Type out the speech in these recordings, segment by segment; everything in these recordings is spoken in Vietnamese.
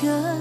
phút giây mong chờ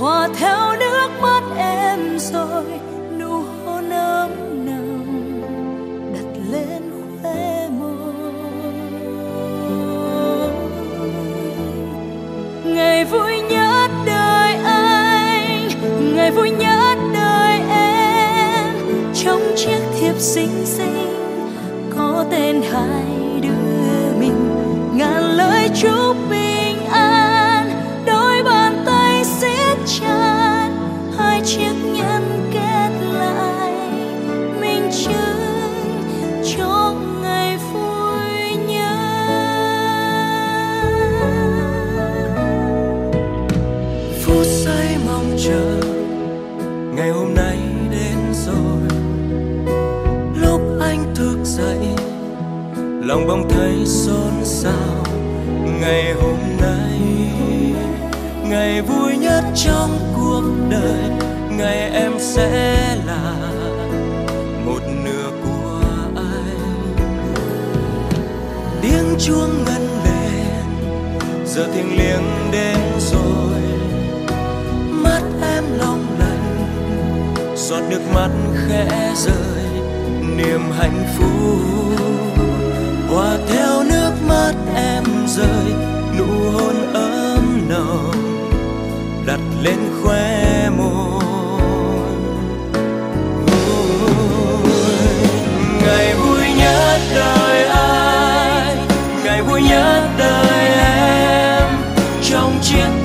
hòa theo nước mắt em rồi, nụ hôn ấm nồng đặt lên khóe môi. Ngày vui nhất đời anh, ngày vui nhất đời em. Trong chiếc thiệp xinh xinh, có tên hai đứa mình. Ngàn lời chúc mình lòng bỗng thấy xôn xao. Ngày hôm nay, ngày vui nhất trong cuộc đời, ngày em sẽ là một nửa của anh. Tiếng chuông ngân lên, giờ thiêng liêng đến rồi. Mắt em long lanh, giọt nước mắt khẽ rơi, niềm hạnh phúc hòa theo nước mắt em rơi, nụ hôn ấm nồng, đặt lên khóe môi. Ngày vui nhất đời ai, ngày vui nhất đời em, trong chiếc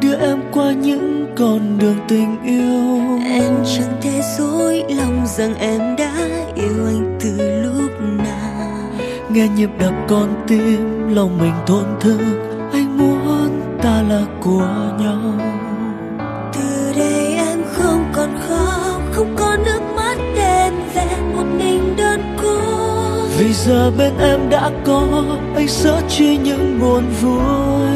đưa em qua những con đường tình yêu. Em chẳng thể dối lòng rằng em đã yêu anh từ lúc nào. Nghe nhịp đập con tim lòng mình thổn thức. Anh muốn ta là của nhau. Từ đây em không còn khóc không có nước mắt đen vẹn một mình đơn côi. Vì giờ bên em đã có anh sợ chi những buồn vui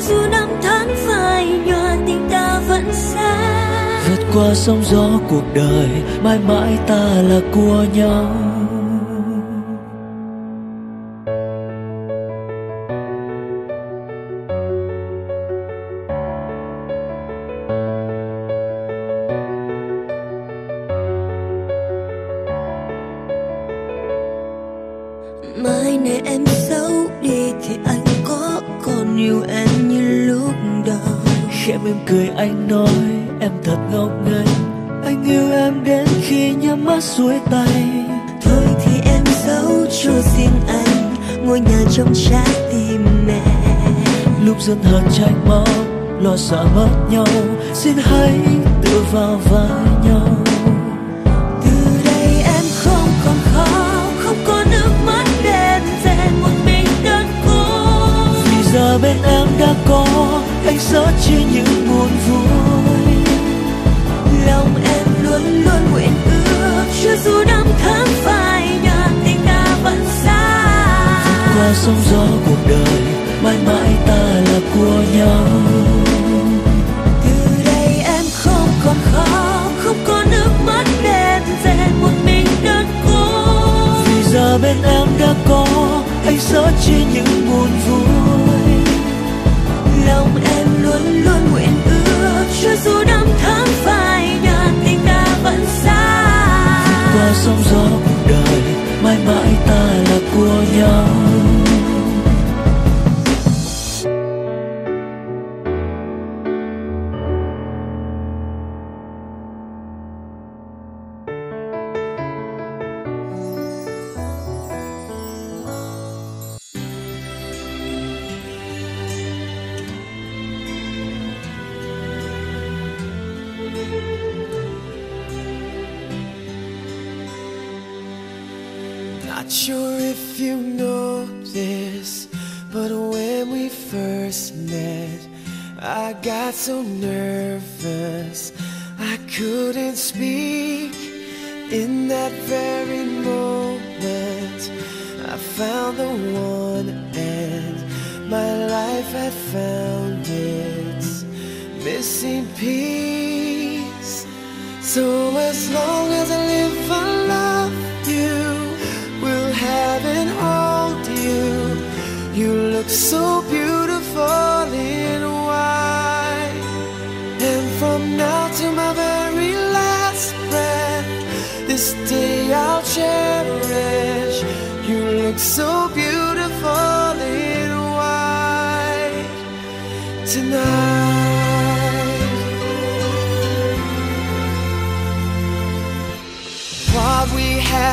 dù năm tháng phai nhòa tình ta vẫn xa. Vượt qua sóng gió cuộc đời mãi mãi ta là của nhau. Mai này em xấu đi thì anh có còn yêu em khẽ mỉm cười anh nói em thật ngốc nghếch. Anh yêu em đến khi nhắm mắt xuôi tay. Thôi thì em giấu cho riêng anh ngôi nhà trong trái tim mẹ. Lúc dân hờn tranh máu lo sợ mất nhau. Xin hãy tự vào vai nhau. Từ đây em không còn khóc không có nước mắt đen rèn một mình đơn cô vì giờ bên em đã có anh sẽ chia những buồn vui. Lòng em luôn luôn nguyện ước, cho dù năm tháng phai nhạt tình ta vẫn xa. Qua sóng gió cuộc đời, mãi mãi ta là của nhau. Từ đây em không còn khóc không có nước mắt đen về một mình đơn cô vì giờ bên em đã có, anh sẽ chia những buồn vui. Couldn't speak. In that very moment, I found the one, and my life had found its missing piece. So as long as I live, I love you. Will have and hold you. You look so beautiful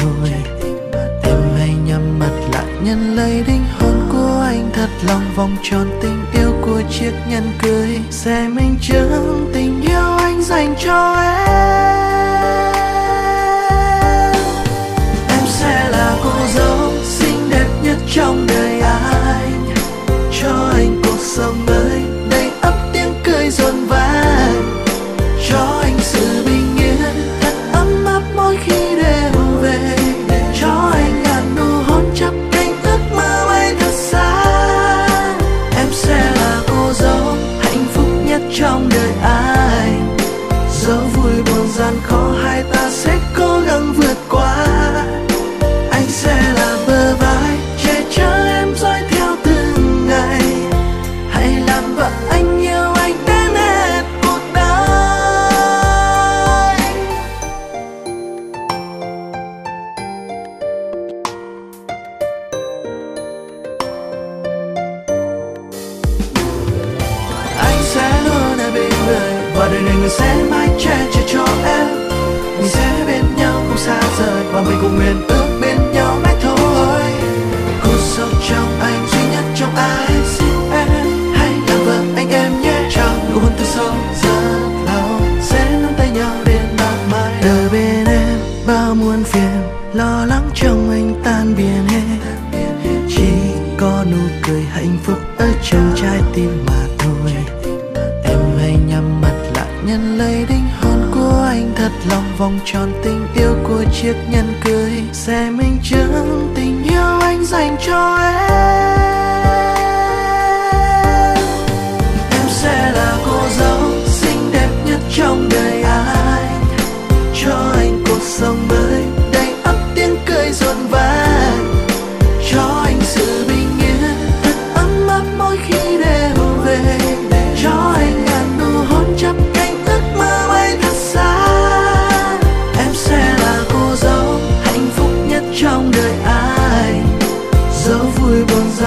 thôi. Em hãy nhắm mắt lại, nhận lấy đinh hôn của anh Thật lòng, vòng tròn tình yêu của chiếc nhẫn cưới. Sẽ minh chứng tình yêu anh dành cho em. Em sẽ là cô dâu xinh đẹp nhất trong đời anh.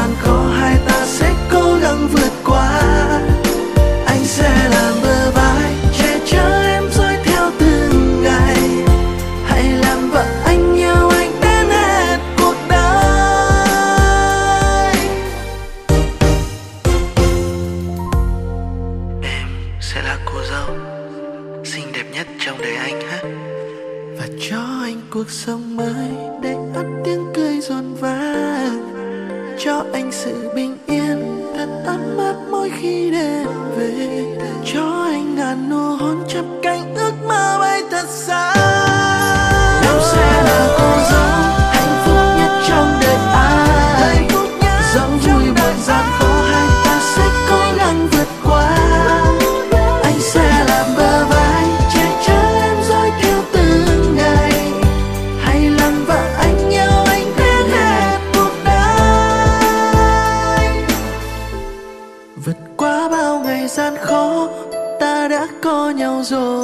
gian khó all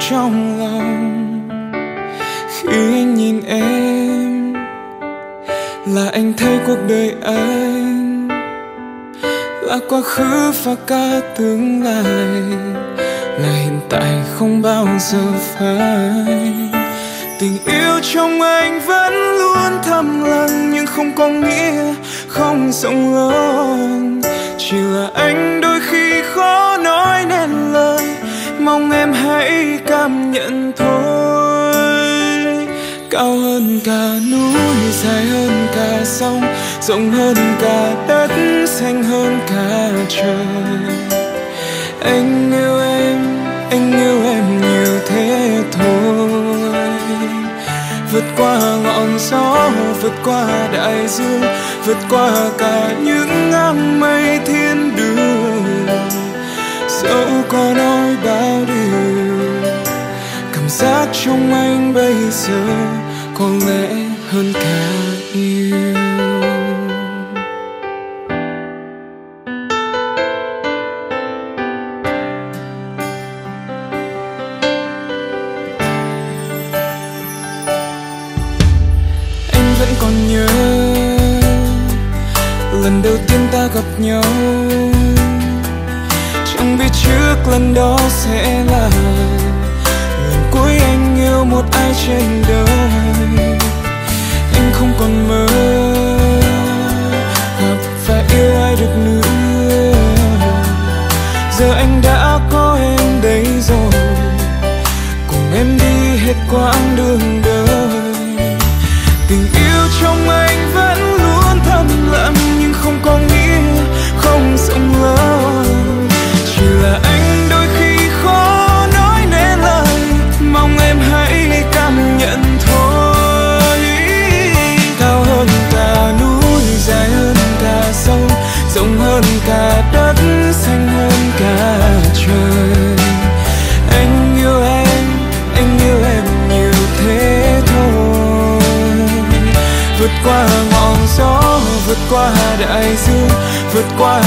trong lòng. Khi anh nhìn em, là anh thấy cuộc đời anh là quá khứ và cả tương lai. Là hiện tại không bao giờ phai. Tình yêu trong anh vẫn luôn thầm lặng, nhưng không có nghĩa không rộng lớn. Chỉ là anh đôi khi khó nói nên lời mong em hãy cảm nhận thôi. Cao hơn cả núi, dài hơn cả sông, rộng hơn cả đất, xanh hơn cả trời. Anh yêu em, anh yêu em nhiều thế thôi. Vượt qua ngọn gió, vượt qua đại dương, vượt qua cả những áng mây thiên đường dẫu có nói bao điều, cảm giác trong anh bây giờ có lẽ hơn cả yêu vượt qua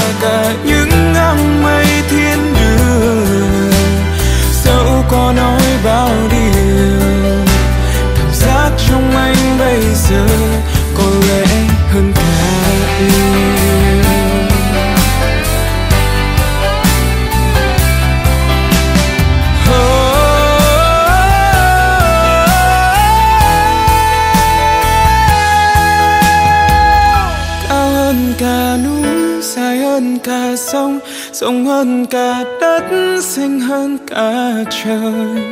cả sông, rộng hơn cả đất xanh hơn cả trời.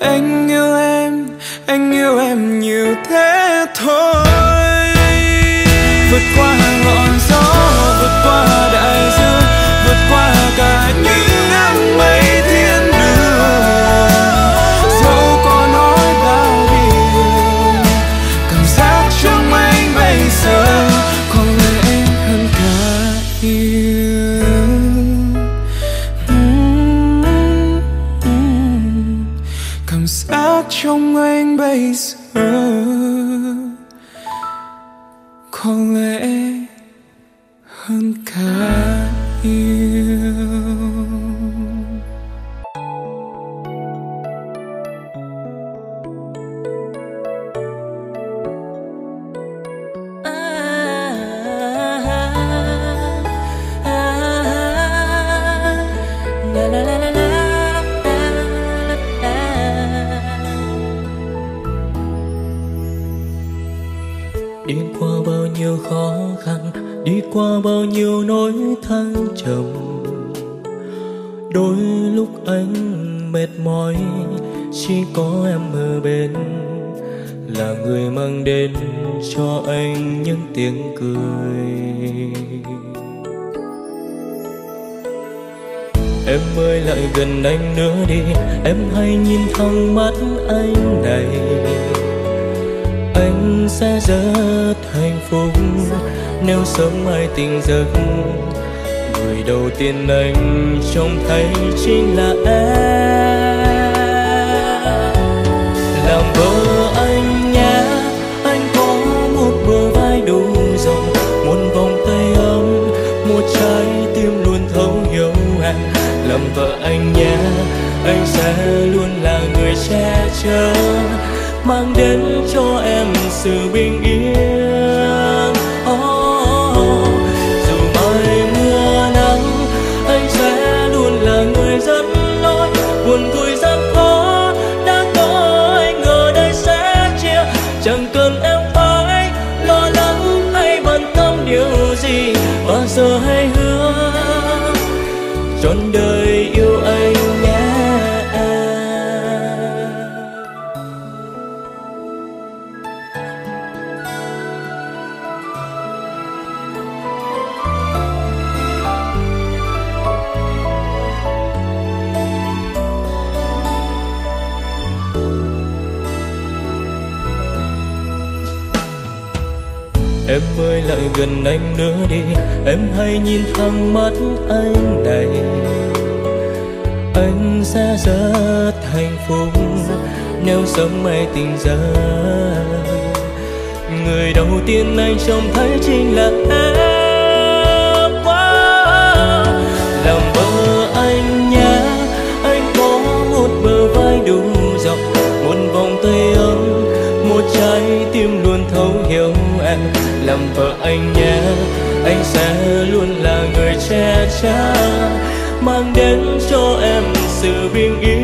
Anh yêu em, anh yêu em nhiều thế thôi. Vượt qua ngọn gió, vượt qua đại dương, vượt qua anh bao nhiêu nỗi thăng trầm. Đôi lúc anh mệt mỏi, chỉ có em ở bên. Là người mang đến cho anh những tiếng cười. Em ơi, lại gần anh nữa đi. Em hãy nhìn thẳng mắt anh này. Anh sẽ rất nếu sớm mai tình giấc. Người đầu tiên anh trông thấy chính là em. Làm vợ anh nhé, anh có một bờ vai đủ rộng một vòng tay ấm, một trái tim luôn thấu hiểu em làm vợ anh nhé, anh sẽ luôn là người che chở, mang đến em ơi, lại gần anh nữa đi. Em hãy nhìn thẳng mắt anh này. Anh sẽ rất hạnh phúc nếu sớm mai tình ra người đầu tiên anh trông thấy chính là em. Làm vợ anh nhé. Anh sẽ luôn là người che chở, mang đến cho em sự bình yên.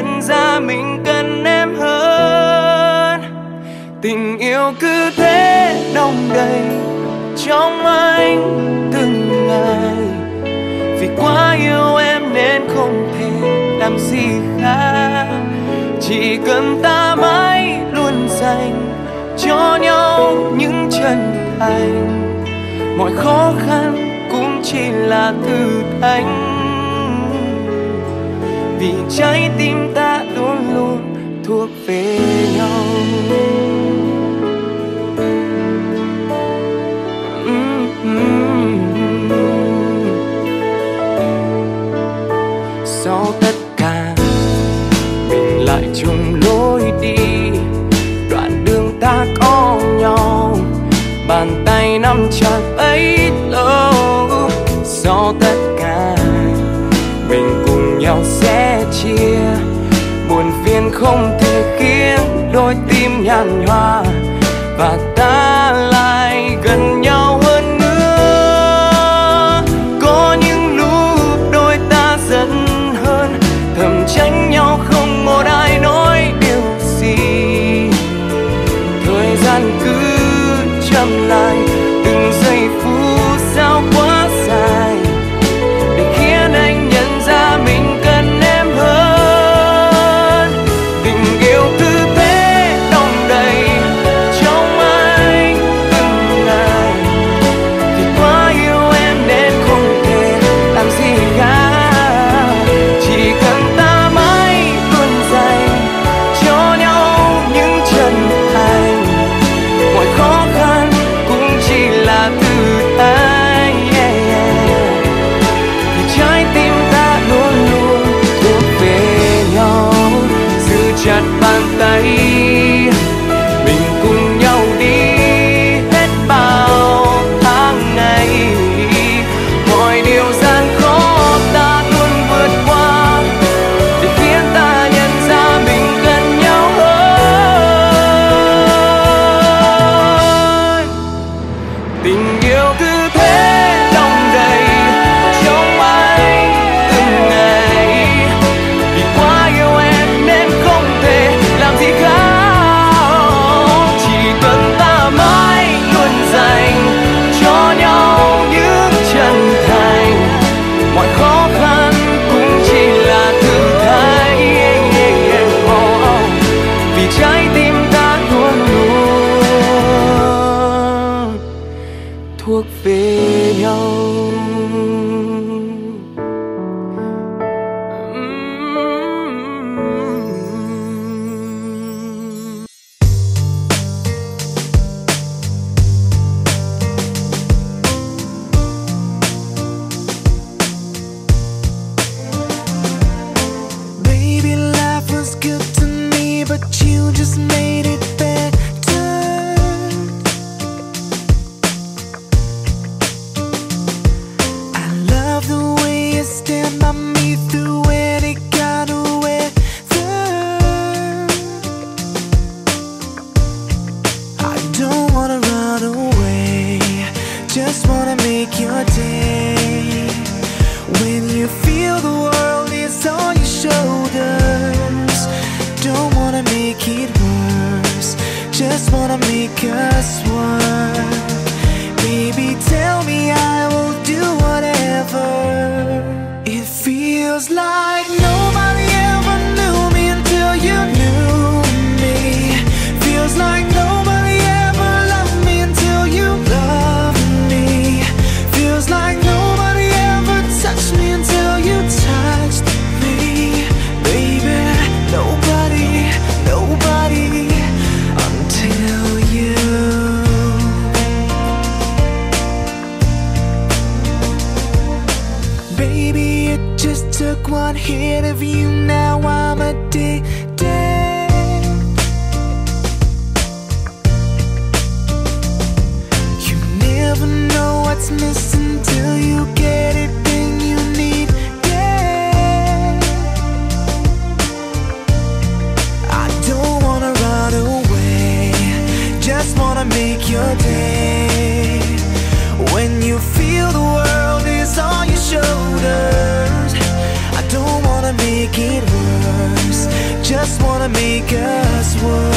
Nhận ra mình cần em hơn. Tình yêu cứ thế đông đầy trong anh từng ngày. Vì quá yêu em nên không thể làm gì khác. Chỉ cần ta mãi luôn dành cho nhau những chân thành. Mọi khó khăn cũng chỉ là thử thách. Vì trái tim thuốc về nhau. Mm-hmm. Sau tất cả, mình lại chung lối đi. Đoạn đường ta có nhau, bàn tay nắm chặt bấy lâu. Sau tất cả, mình cùng nhau sẽ chia buồn không thể khiến đôi tim nhàn hoa và ta lại thuộc về nhau. Wanna make us work. Baby, tell me I will do whatever. It feels like you, now I'm addicted. You never know what's missing till you get it, you need it. I don't wanna run away, just wanna make your day. Make it worse, just wanna make us work.